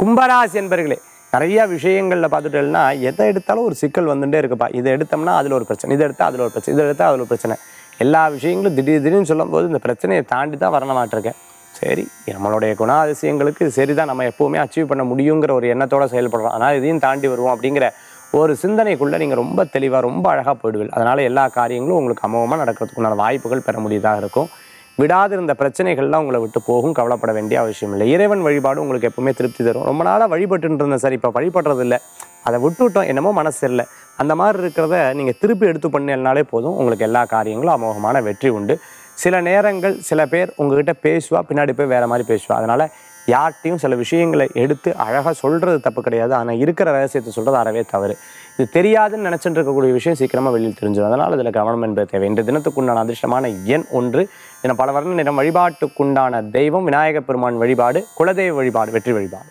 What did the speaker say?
கும்பராசி என்பர்களே நிறைய விஷயங்களில் பார்த்துட்டோம்னா எதை எடுத்தாலும் ஒரு சிக்கல் வந்துட்டே இருக்குப்பா. இதை எடுத்தோம்னா அதில் ஒரு பிரச்சனை இதை எடுத்தால் அதில் ஒரு பிரச்சனை இதை எடுத்தால் அதில் ஒரு பிரச்சனை. எல்லா விஷயங்களும் திடீர் திடீர்னு சொல்லும்போது இந்த பிரச்சனையை தாண்டி தான் வரணுமாட்டிருக்கேன் சரி நம்மளுடைய குணாதிசயங்களுக்கு சரிதான் நம்ம எப்போவுமே அச்சீவ் பண்ண முடியுங்கிற ஒரு எண்ணத்தோட செயல்படுறோம். ஆனால் இதையும் தாண்டி வருவோம் அப்படிங்கிற ஒரு சிந்தனைக்குள்ளே நீங்கள் ரொம்ப தெளிவாக ரொம்ப அழகாக போயிடுவீர்கள். அதனால் எல்லா காரியங்களும் உங்களுக்கு அமோகமாக நடக்கிறதுக்குண்டான வாய்ப்புகள் பெற முடியதாக இருக்கும். விடாதிருந்த பிரச்சனைகள்லாம் உங்களை விட்டு போகும் கவலைப்பட வேண்டிய அவசியம் இல்லை. இறைவன் வழிபாடு உங்களுக்கு எப்பவுமே திருப்தி தரும். ரொம்ப நாளாக வழிபட்டு இருந்தேன் சார். இப்போ வழிபடுறது இல்லை அதை விட்டுவிட்டோம் என்னமோ மனசு இல்லை அந்த மாதிரி இருக்கிறத நீங்கள் திருப்பி எடுத்து பண்ணினாலே போதும். உங்களுக்கு எல்லா காரியங்களும் அமோகமான வெற்றி உண்டு. சில நேரங்கள் சில பேர் உங்ககிட்ட பேசுவா பின்னாடி போய் வேற மாதிரி பேசுவா. அதனால் யார்கிட்டையும் சில விஷயங்களை எடுத்து அழகாக சொல்றது தப்பு கிடையாது. ஆனால் இருக்கிற ரகசியத்தை சொல்றது அறவே தவறு. இது தெரியாதுன்னு நினச்சிட்டு இருக்கக்கூடிய விஷயம் சீக்கிரமா வெளியில் தெரிஞ்சிடும் அதனால் அதில் கவனம் என்பது தேவை. இந்த தினத்துக்குண்டான அதிர்ஷ்டமான எண் ஒன்று. என பல வர்ண நிறம் வழிபாட்டுக்குண்டான தெய்வம் விநாயகப் பெருமான் வழிபாடு குலதெய்வ வழிபாடு வெற்றி வழிபாடு.